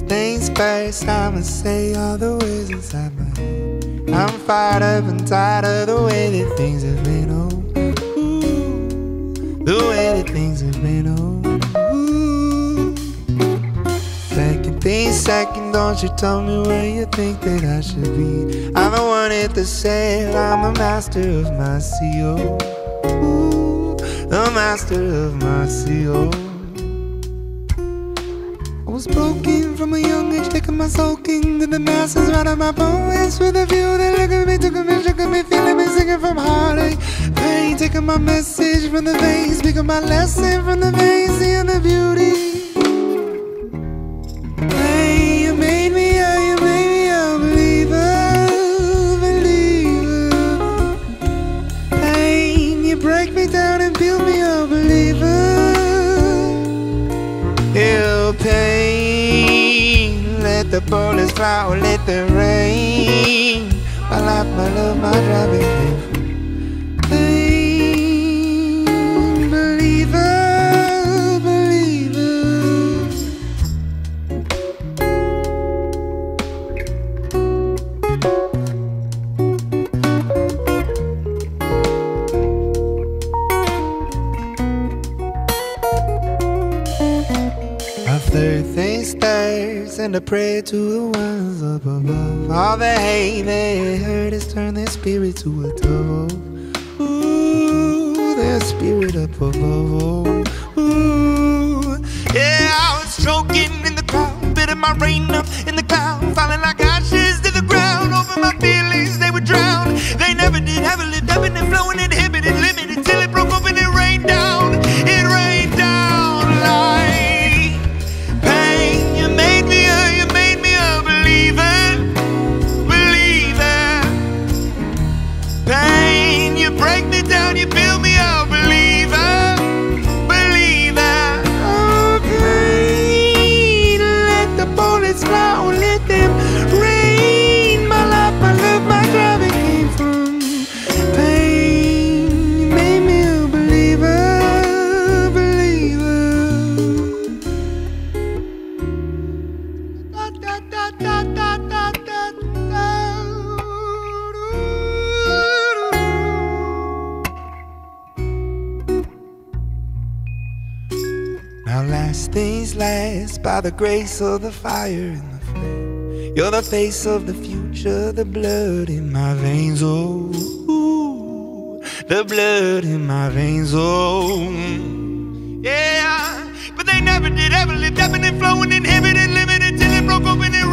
things first, I'ma say all the words inside my head. I'm fired up and tired of the way that things have been. Oh, the way that things have been. Oh. Second thing, second, don't you tell me where you think that I should be. I'm the one at the sail, I'm the master of my CO. Ooh, the master of my CO. Was broken from a young age, taking my soaking to the masses, writing my poems with a view that look at me, took me, shook me, feeling me, singing from heartache. Pain, taking my message from the veins, speaking my lesson from the veins, seeing the beauty. The bullets fly let the rain. My life, my love, my driving thing and a prayer to the ones up above. All the hate they heard has turned their spirit to a dove. Ooh, their spirit up above. Ooh, yeah, I was choking in the crowd, bidding my rain up in last things last by the grace of the fire and the flame. You're the face of the future, the blood in my veins, oh, the blood in my veins, oh. Yeah, but they never did ever lived up and flowing, inhibited, limited till it broke open and